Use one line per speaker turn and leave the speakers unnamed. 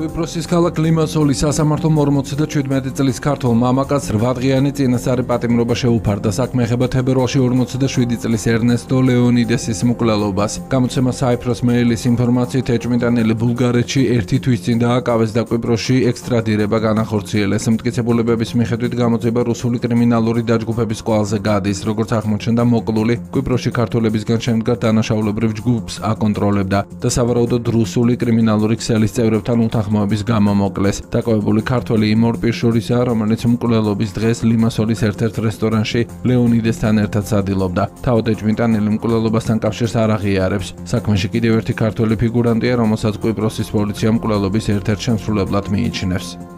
კვიპროსის ქალაქ ლიმასოლის სასამართლო 47 წლის ქართულ მამაკაც 8 დღიანი წინასწარი პატიმრობა შეუფარდა საქმე ეხება თებერვალში 47 წლის ერნესტო ლეონიდესის მკვლელობას. გამოცემა საიფროს მეილის ინფორმაციით ეჭვმიტანილი ბულგარეთში ერთი თვის წინ დააკავეს და კვიპროსში ექსტრადირება განახორციელეს. მტკიცებულებების მიხედვით გამოძება რუსული კრიმინალური დაჯგუფების კვალზე გადის, როგორც აღმოჩნდა მოკლული კვიპროსში ქართველებისგან შემდგარ დანაშაულებრივ ჯგუფს აკონტროლებდა და სავარაუდოდ რუსული კრიმინალური ქსელის წევრებთან უთანხმოებდა თანხმობის გამო მოკლეს. დაკავებული ქართველი იმ ორ პირშორისაა, რომელიც მკვლელობის დღეს ლიმასოლის ერთ-ერთ რესტორანში ლეონიდესთან ერთად სადილობდა. თავად ეჭვმიტანილი მკვლელობასთან კავშირს არ აღიარებს. საქმეში კიდევ ერთი ქართველი ფიგურანტია, რომელსაც კვიპროსის პოლიცია მკვლელობის ერთ-ერთ შემსრულებლად მიიჩნევს.